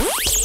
Bye.